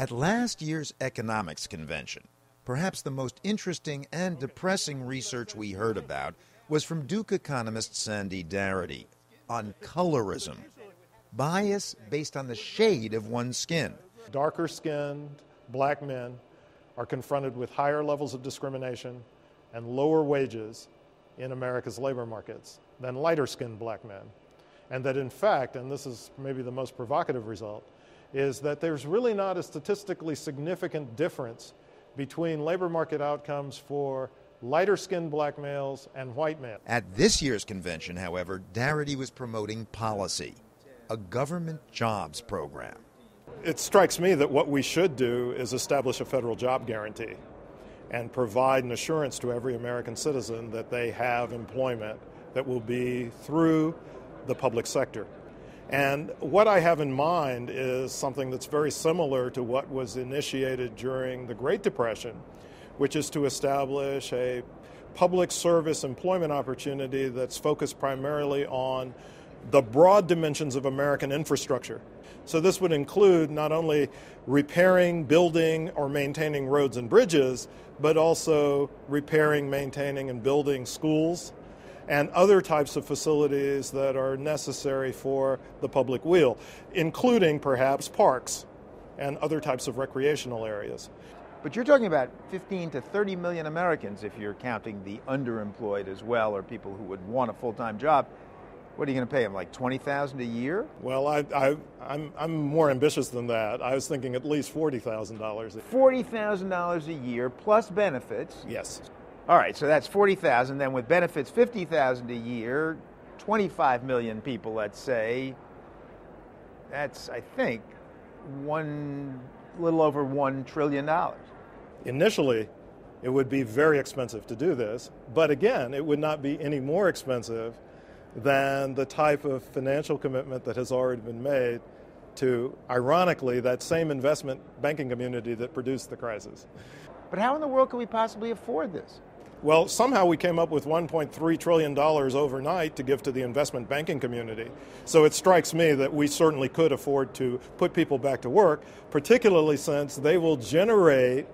At last year's economics convention, perhaps the most interesting and depressing research we heard about was from Duke economist Sandy Darity on colorism, bias based on the shade of one's skin. Darker skinned black men are confronted with higher levels of discrimination and lower wages in America's labor markets than lighter skinned black men. And that, in fact, and this is maybe the most provocative result, is that there's really not a statistically significant difference between labor market outcomes for lighter skinned black males and white males. At this year's convention, however, Darity was promoting policy, a government jobs program. It strikes me that what we should do is establish a federal job guarantee and provide an assurance to every American citizen that they have employment that will be through the public sector. And what I have in mind is something that's very similar to what was initiated during the Great Depression, which is to establish a public service employment opportunity that's focused primarily on the broad dimensions of American infrastructure. So, this would include not only repairing, building, or maintaining roads and bridges, but also repairing, maintaining, and building schools, and other types of facilities that are necessary for the public weal, including perhaps parks and other types of recreational areas. But you're talking about 15 to 30 million Americans if you're counting the underemployed as well, or people who would want a full time job. What are you going to pay them? Like twenty thousand a year? Well, I, I, I'm I'm more ambitious than that. I was thinking at least forty thousand dollars. Forty thousand dollars a year plus benefits. Yes. All right, so that's 40,000. Then with benefits, 50,000 a year, 25 million people, let's say. That's, I think, one little over $1 trillion. Initially, it would be very expensive to do this, but again, it would not be any more expensive than the type of financial commitment that has already been made to, ironically, that same investment banking community that produced the crisis. But how in the world can we possibly afford this? Well, somehow we came up with $1.3 trillion overnight to give to the investment banking community. So it strikes me that we certainly could afford to put people back to work, particularly since they will generate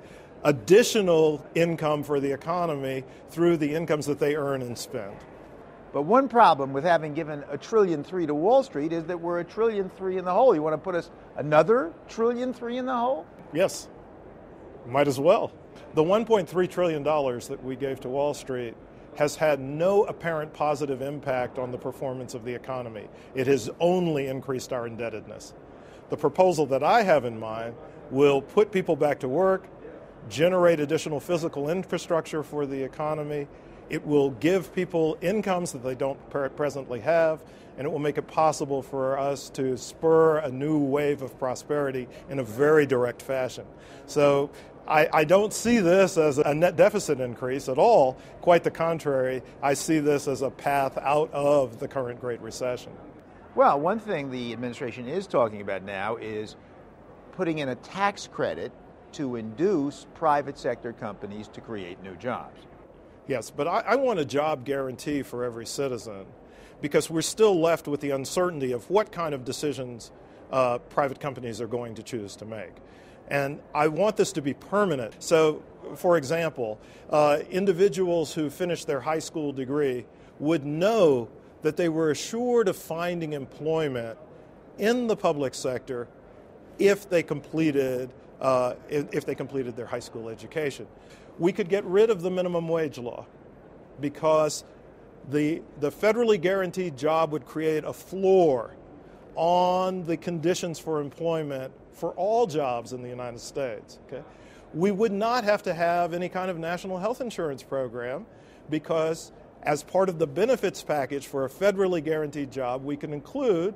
additional income for the economy through the incomes that they earn and spend. But one problem with having given a trillion three to Wall Street is that we're a trillion three in the hole. You want to put us another trillion three in the hole? Yes, might as well. The $1.3 trillion that we gave to Wall Street has had no apparent positive impact on the performance of the economy. It has only increased our indebtedness. The proposal that I have in mind will put people back to work, generate additional physical infrastructure for the economy. It will give people incomes that they don't presently have, and it will make it possible for us to spur a new wave of prosperity in a very direct fashion. So I, I, don't see this as a net deficit increase at all. Quite the contrary, I see this as a path out of the current Great Recession. Well, one thing the administration is talking about now is putting in a tax credit to induce private sector companies to create new jobs. Yes, but I, I want a job guarantee for every citizen because we're still left with the uncertainty of what kind of decisions uh, private companies are going to choose to make. And I want this to be permanent. So, for example, uh, individuals who finish their high school degree would know that they were assured of finding employment in the public sector if they completed uh, if they completed their high school education. We could get rid of the minimum wage law because the, the federally guaranteed job would create a floor on the conditions for employment for all jobs in the United States. Okay? We would not have to have any kind of national health insurance program because, as part of the benefits package for a federally guaranteed job, we can include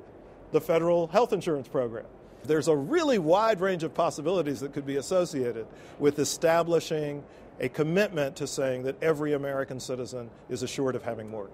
the federal health insurance program. There's a really wide range of possibilities that could be associated with establishing a commitment to saying that every American citizen is assured of having work.